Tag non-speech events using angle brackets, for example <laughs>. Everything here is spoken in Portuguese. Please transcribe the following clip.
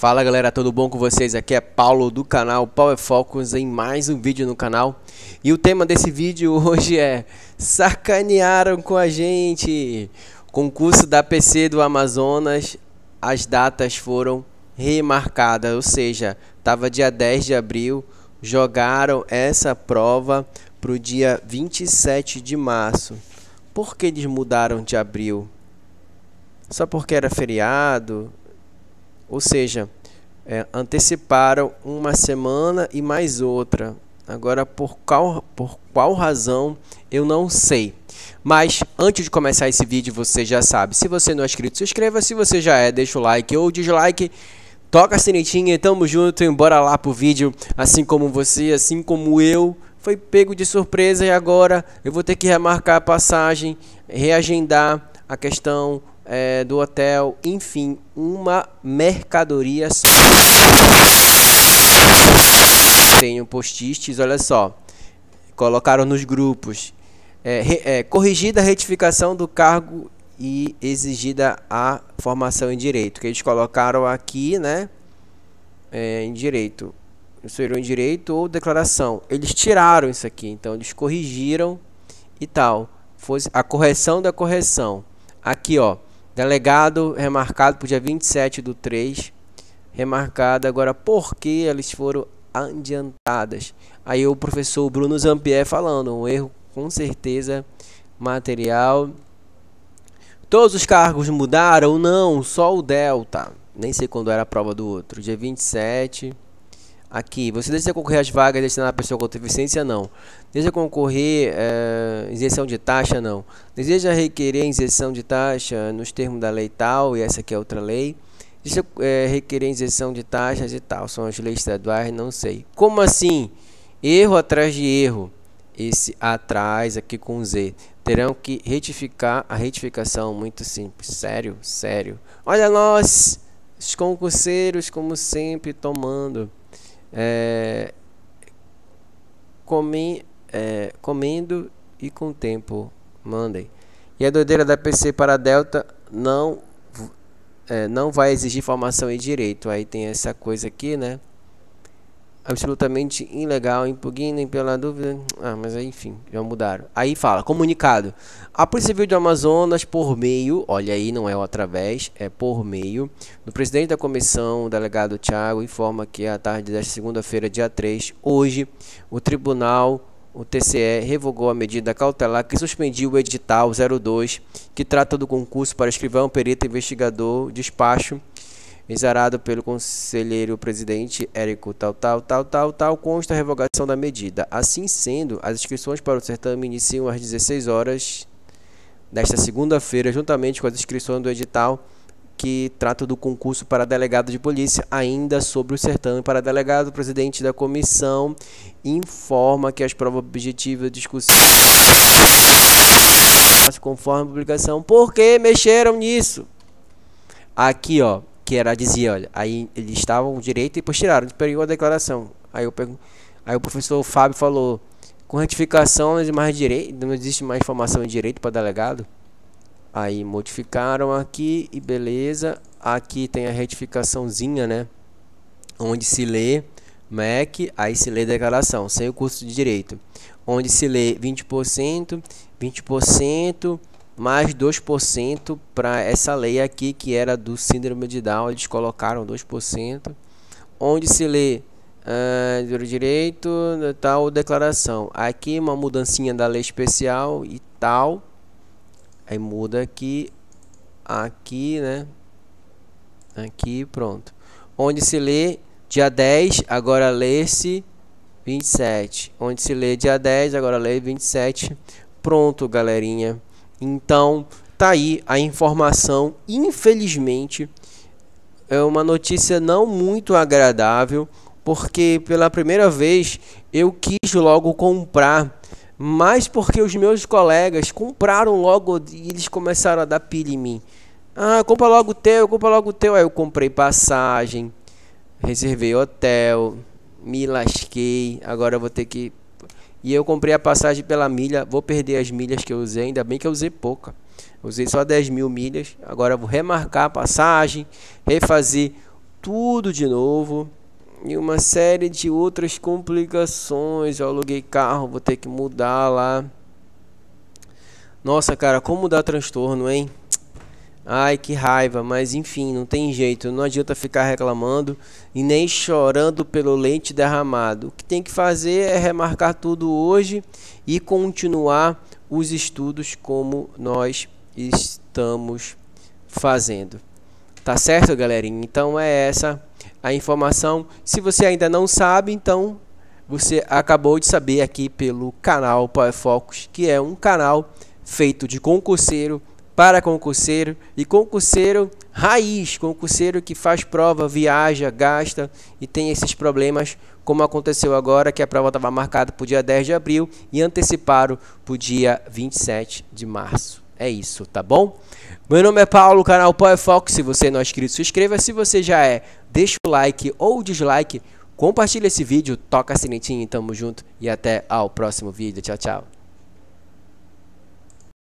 Fala galera, tudo bom com vocês? Aqui é Paulo do canal Power Focus em mais um vídeo no canal. E o tema desse vídeo <laughs> hoje é Sacanearam com a gente! Concurso da PC do Amazonas, as datas foram remarcadas, ou seja, estava dia 10 de abril, jogaram essa prova para o dia 27 de março. Por que eles mudaram de abril? Só porque era feriado? Ou seja, é, anteciparam uma semana e mais outra. Agora, por qual, por qual razão, eu não sei. Mas, antes de começar esse vídeo, você já sabe. Se você não é inscrito, se inscreva. Se você já é, deixa o like ou dislike. Toca a sinetinha, tamo junto e bora lá pro vídeo. Assim como você, assim como eu, foi pego de surpresa e agora eu vou ter que remarcar a passagem, reagendar a questão é, do hotel, enfim, uma mercadoria. Tenho postistes, olha só, colocaram nos grupos, é, re, é, corrigida a retificação do cargo e exigida a formação em direito, que eles colocaram aqui, né, é, em direito, inseriram em direito ou declaração, eles tiraram isso aqui, então eles corrigiram e tal, foi a correção da correção, aqui ó, Delegado remarcado para o dia 27 do 3. Remarcado agora porque elas foram adiantadas. Aí o professor Bruno Zampier falando, um erro com certeza material. Todos os cargos mudaram? Não, só o Delta. Nem sei quando era a prova do outro. Dia 27. Aqui, você deseja concorrer às vagas destinadas à pessoa com deficiência? Não. Deseja concorrer é, isenção de taxa? Não. Deseja requerer isenção de taxa nos termos da lei tal, e essa aqui é outra lei. Deseja é, requerer isenção de taxas e tal, são as leis estaduais, não sei. Como assim? Erro atrás de erro. Esse atrás aqui com Z. Terão que retificar a retificação, muito simples. Sério, sério. Olha nós, os concurseiros, como sempre, tomando é, come, é, comendo e com tempo. Mandem. E a doideira da PC para Delta não, é, não vai exigir formação em direito. Aí tem essa coisa aqui, né? Absolutamente ilegal, impugnem pela dúvida. Ah, mas aí, enfim, já mudaram. Aí fala, comunicado. A Polícia Civil de Amazonas, por meio, olha aí, não é o através, é por meio, do presidente da comissão, o delegado Tiago, informa que à tarde desta segunda-feira, dia 3, hoje, o tribunal, o TCE, revogou a medida cautelar que suspendiu o edital 02, que trata do concurso para escrivão, perito, investigador, despacho exarado pelo conselheiro presidente Érico tal, tal, tal, tal, tal, consta a revogação da medida. Assim sendo, as inscrições para o certame iniciam às 16 horas desta segunda-feira, juntamente com as inscrições do edital que trata do concurso para delegado de polícia, ainda sobre o certame para delegado, o presidente da comissão informa que as provas objetivas discussão conforme a publicação, porque mexeram nisso. Aqui, ó, que era dizia, olha, aí eles estavam direito e depois tiraram, pegou a declaração. Aí eu pego, aí o professor Fábio falou, com retificação não existe mais direito, não existe mais formação em direito para delegado. Aí modificaram aqui e beleza. Aqui tem a retificaçãozinha, né? Onde se lê MEC, aí se lê declaração, sem o curso de direito. Onde se lê 20%, 20%, mais 2% para essa lei aqui que era do síndrome de Down, eles colocaram 2%, onde se lê uh, direito, tal declaração. Aqui uma mudancinha da lei especial e tal. Aí muda aqui, aqui, né? Aqui, pronto. Onde se lê dia 10, agora lê-se 27. Onde se lê dia 10, agora lê 27. Pronto, galerinha. Então, tá aí a informação. Infelizmente, é uma notícia não muito agradável, porque pela primeira vez eu quis logo comprar, mas porque os meus colegas compraram logo e eles começaram a dar pilha em mim. Ah, compra logo o teu, compra logo o teu. Aí eu comprei passagem, reservei hotel, me lasquei. Agora eu vou ter que e eu comprei a passagem pela milha. Vou perder as milhas que eu usei. Ainda bem que eu usei pouca. Usei só 10 mil milhas. Agora vou remarcar a passagem. Refazer tudo de novo. E uma série de outras complicações. Eu aluguei carro, vou ter que mudar lá. Nossa, cara, como dá transtorno, hein? Ai, que raiva, mas enfim, não tem jeito, não adianta ficar reclamando e nem chorando pelo leite derramado. O que tem que fazer é remarcar tudo hoje e continuar os estudos como nós estamos fazendo. Tá certo, galerinha? Então é essa a informação. Se você ainda não sabe, então você acabou de saber aqui pelo canal Power Focus, que é um canal feito de concurseiro para concurseiro e concurseiro raiz, concurseiro que faz prova, viaja, gasta e tem esses problemas, como aconteceu agora, que a prova estava marcada para o dia 10 de abril e anteciparam para o dia 27 de março. É isso, tá bom? Meu nome é Paulo, canal Power Fox. Se você não é inscrito, se inscreva. Se você já é, deixa o like ou dislike. Compartilha esse vídeo, toca a sinetinha, tamo junto e até ao próximo vídeo. Tchau, tchau.